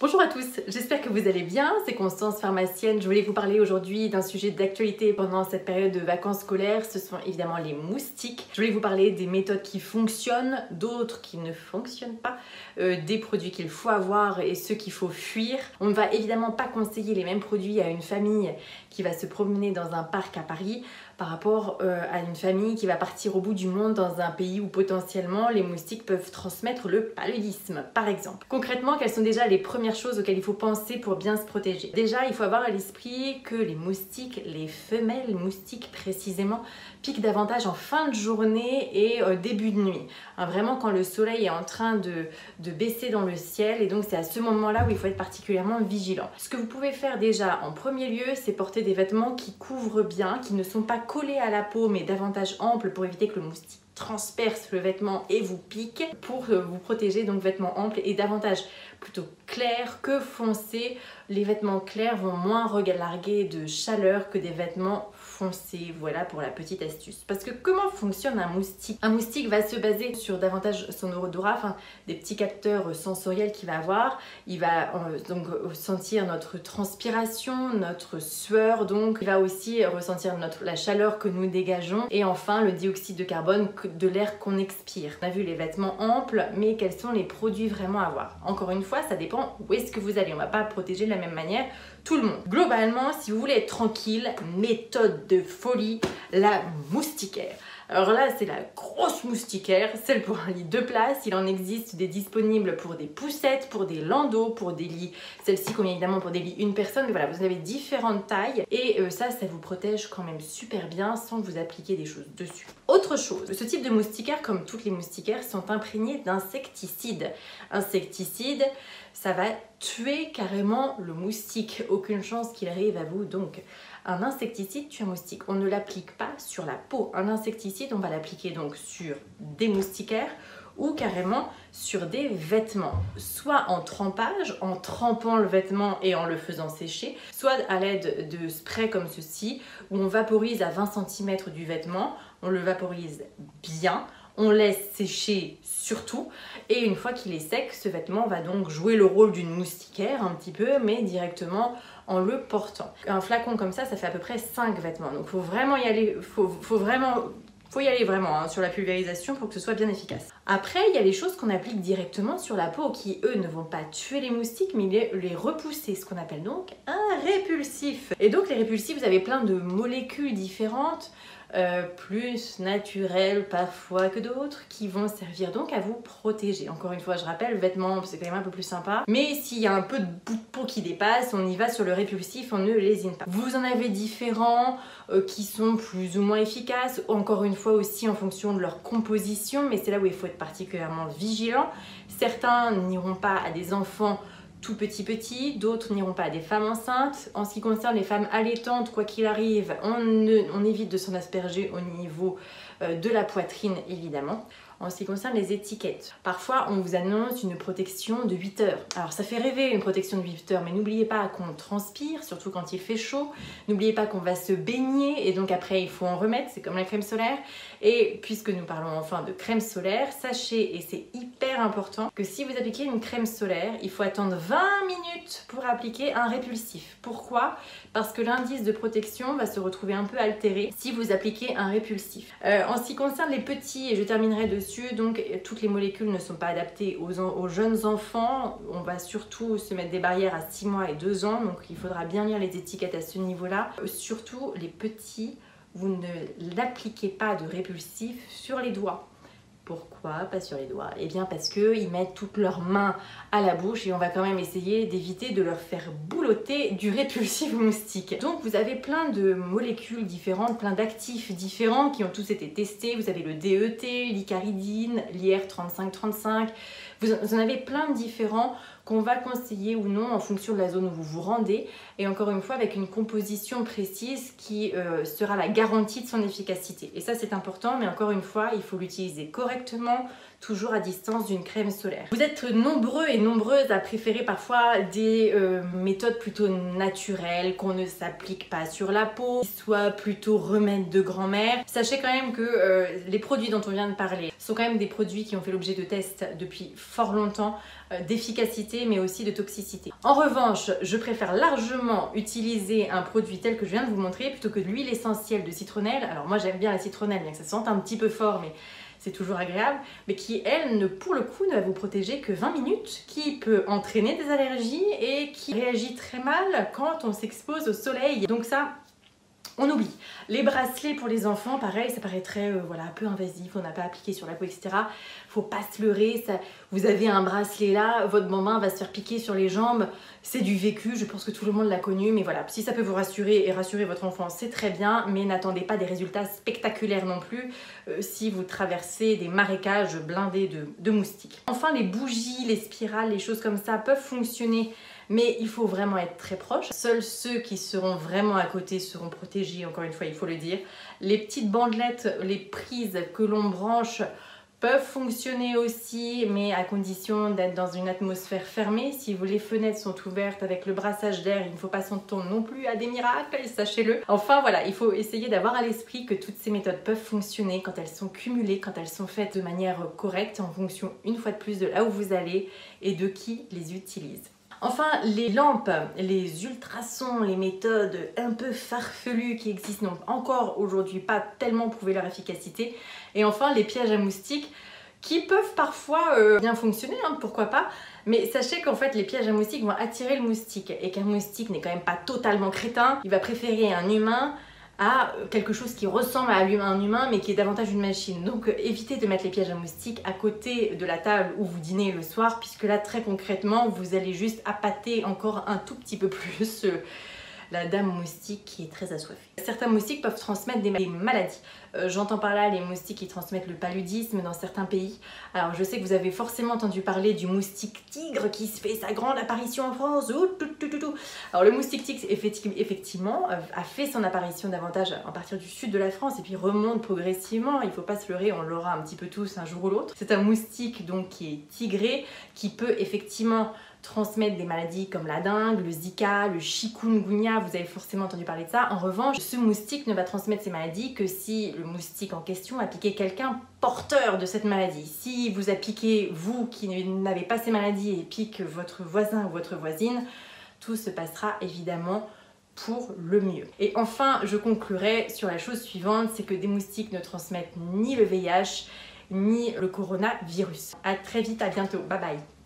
Bonjour à tous, j'espère que vous allez bien, c'est Constance pharmacienne. Je voulais vous parler aujourd'hui d'un sujet d'actualité pendant cette période de vacances scolaires, ce sont évidemment les moustiques. Je voulais vous parler des méthodes qui fonctionnent, d'autres qui ne fonctionnent pas, euh, des produits qu'il faut avoir et ceux qu'il faut fuir. On ne va évidemment pas conseiller les mêmes produits à une famille qui va se promener dans un parc à Paris par rapport euh, à une famille qui va partir au bout du monde dans un pays où potentiellement les moustiques peuvent transmettre le paludisme, par exemple. Concrètement, quelles sont déjà les premières choses auxquelles il faut penser pour bien se protéger? Déjà, il faut avoir à l'esprit que les moustiques, les femelles moustiques précisément, piquent davantage en fin de journée et euh, début de nuit. Hein, vraiment quand le soleil est en train de, de baisser dans le ciel et donc c'est à ce moment-là où il faut être particulièrement vigilant. Ce que vous pouvez faire déjà en premier lieu, c'est porter des vêtements qui couvrent bien, qui ne sont pas collés à la peau mais davantage amples pour éviter que le moustique transperce le vêtement et vous pique pour euh, vous protéger donc vêtements amples et davantage plutôt clairs que foncés. Les vêtements clairs vont moins relarguer de chaleur que des vêtements Voilà pour la petite astuce. Parce que comment fonctionne un moustique? Un moustique va se baser sur davantage son odorat, des petits capteurs sensoriels qu'il va avoir. Il va euh, donc sentir notre transpiration, notre sueur, donc il va aussi ressentir notre, la chaleur que nous dégageons et enfin le dioxyde de carbone de l'air qu'on expire. On a vu les vêtements amples, mais quels sont les produits vraiment à avoir? Encore une fois, ça dépend où est-ce que vous allez. On va pas protéger de la même manière tout le monde. Globalement, si vous voulez être tranquille, méthode de folie, la moustiquaire. Alors là, c'est la grosse moustiquaire, celle pour un lit de place. Il en existe des disponibles pour des poussettes, pour des landaux, pour des lits. Celle-ci convient évidemment pour des lits une personne. Voilà, vous avez différentes tailles et euh, ça, ça vous protège quand même super bien sans vous appliquer des choses dessus. Autre chose, ce type de moustiquaire, comme toutes les moustiquaires, sont imprégnés d'insecticides. Insecticides, ça va tuer carrément le moustique. Aucune chance qu'il arrive à vous donc. Un insecticide tue un moustique. On ne l'applique pas sur la peau. Un insecticide, on va l'appliquer donc sur des moustiquaires ou carrément sur des vêtements, soit en trempage, en trempant le vêtement et en le faisant sécher, soit à l'aide de sprays comme ceci, où on vaporise à 20 cm du vêtement, on le vaporise bien, on laisse sécher surtout, et une fois qu'il est sec, ce vêtement va donc jouer le rôle d'une moustiquaire un petit peu, mais directement en le portant. Un flacon comme ça, ça fait à peu près 5 vêtements, donc faut vraiment y aller, faut, faut vraiment faut y aller vraiment hein, sur la pulvérisation pour que ce soit bien efficace. Après, il y a les choses qu'on applique directement sur la peau qui, eux, ne vont pas tuer les moustiques, mais les, les repousser, ce qu'on appelle donc un répulsif. Et donc, les répulsifs, vous avez plein de molécules différentes euh, plus naturels parfois que d'autres qui vont servir donc à vous protéger. Encore une fois, je rappelle, le vêtement c'est quand même un peu plus sympa, mais s'il y a un peu de bout peau qui dépasse, on y va sur le répulsif, on ne lésine pas. Vous en avez différents euh, qui sont plus ou moins efficaces, encore une fois aussi en fonction de leur composition, mais c'est là où il faut être particulièrement vigilant. Certains n'iront pas à des enfants tout petit petit, d'autres n'iront pas des femmes enceintes. En ce qui concerne les femmes allaitantes, quoi qu'il arrive, on, évite de s'en asperger au niveau euh, de la poitrine évidemment en ce qui concerne les étiquettes. Parfois, on vous annonce une protection de 8 heures. Alors, ça fait rêver une protection de 8 heures, mais n'oubliez pas qu'on transpire, surtout quand il fait chaud. N'oubliez pas qu'on va se baigner et donc après, il faut en remettre. C'est comme la crème solaire. Et puisque nous parlons enfin de crème solaire, sachez, et c'est hyper important, que si vous appliquez une crème solaire, il faut attendre 20 minutes pour appliquer un répulsif. Pourquoi? Parce que l'indice de protection va se retrouver un peu altéré si vous appliquez un répulsif. Euh, en ce qui concerne les petits, et je terminerai dessus, donc toutes les molécules ne sont pas adaptées aux, jeunes enfants. On va surtout se mettre des barrières à 6 mois et 2 ans, donc il faudra bien lire les étiquettes à ce niveau-là. Surtout les petits, vous ne l'appliquez pas de répulsif sur les doigts. Pourquoi pas sur les doigts Eh bien parce qu'ils mettent toutes leurs mains à la bouche et on va quand même essayer d'éviter de leur faire boulotter du répulsif moustique. Donc vous avez plein de molécules différentes, plein d'actifs différents qui ont tous été testés. Vous avez le DET, l'icaridine, l'IR3535. Vous en avez plein de différents qu'on va conseiller ou non en fonction de la zone où vous vous rendez et encore une fois avec une composition précise qui euh, sera la garantie de son efficacité. Et ça c'est important mais encore une fois il faut l'utiliser correctement toujours à distance d'une crème solaire. Vous êtes nombreux et nombreuses à préférer parfois des euh, méthodes plutôt naturelles qu'on ne s'applique pas sur la peau, soit plutôt remède de grand-mère. Sachez quand même que euh, les produits dont on vient de parler sont quand même des produits qui ont fait l'objet de tests depuis fort longtemps d'efficacité efficacité mais aussi de toxicité. En revanche, je préfère largement utiliser un produit tel que je viens de vous montrer plutôt que l'huile essentielle de citronnelle. Alors moi j'aime bien la citronnelle, bien que ça sente un petit peu fort, mais c'est toujours agréable, mais qui, elle, ne, pour le coup, ne va vous protéger que 20 minutes, qui peut entraîner des allergies et qui réagit très mal quand on s'expose au soleil. Donc ça, on oublie. Les bracelets pour les enfants, pareil, ça paraît très euh, voilà, un peu invasif, on n'a pas appliqué sur la peau, etc. Faut pas se leurrer, vous avez un bracelet là, votre maman va se faire piquer sur les jambes, c'est du vécu, je pense que tout le monde l'a connu, mais voilà, si ça peut vous rassurer et rassurer votre enfant, c'est très bien, mais n'attendez pas des résultats spectaculaires non plus euh, si vous traversez des marécages blindés de moustiques. Enfin, les bougies, les spirales, les choses comme ça peuvent fonctionner mais il faut vraiment être très proche. Seuls ceux qui seront vraiment à côté seront protégés, encore une fois, il faut le dire. Les petites bandelettes, les prises que l'on branche peuvent fonctionner aussi, mais à condition d'être dans une atmosphère fermée. Si les fenêtres sont ouvertes avec le brassage d'air, il ne faut pas s'entendre non plus à des miracles, sachez-le. Enfin voilà, il faut essayer d'avoir à l'esprit que toutes ces méthodes peuvent fonctionner quand elles sont cumulées, quand elles sont faites de manière correcte, en fonction une fois de plus de là où vous allez et de qui les utilise. Enfin, les lampes, les ultrasons, les méthodes un peu farfelues qui existent n'ont encore aujourd'hui pas tellement prouvé leur efficacité. Et enfin, les pièges à moustiques qui peuvent parfois euh, bien fonctionner, hein, pourquoi pas, mais sachez qu'en fait les pièges à moustiques vont attirer le moustique. Et qu'un moustique n'est quand même pas totalement crétin, il va préférer un humain à quelque chose qui ressemble à un humain mais qui est davantage une machine. Donc euh, évitez de mettre les pièges à moustiques à côté de la table où vous dînez le soir puisque là très concrètement vous allez juste appâter encore un tout petit peu plus euh, la dame moustique qui est très assoiffée. Certains moustiques peuvent transmettre des maladies. Euh, j'entends par là les moustiques qui transmettent le paludisme dans certains pays. Alors je sais que vous avez forcément entendu parler du moustique tigre qui se fait sa grande apparition en France. Alors le moustique tigre effectivement euh, a fait son apparition davantage à partir du sud de la France et puis remonte progressivement. Il faut pas se leurrer, on l'aura un petit peu tous un jour ou l'autre. C'est un moustique donc qui est tigré, qui peut effectivement transmettre des maladies comme la dengue, le zika, le chikungunya, vous avez forcément entendu parler de ça. En revanche, ce moustique ne va transmettre ces maladies que si le moustique en question a piqué quelqu'un porteur de cette maladie. Si vous a piqué vous qui n'avez pas ces maladies et pique votre voisin ou votre voisine, tout se passera évidemment pour le mieux. Et enfin, je conclurai sur la chose suivante, c'est que des moustiques ne transmettent ni le VIH ni le coronavirus. A très vite, à bientôt, bye bye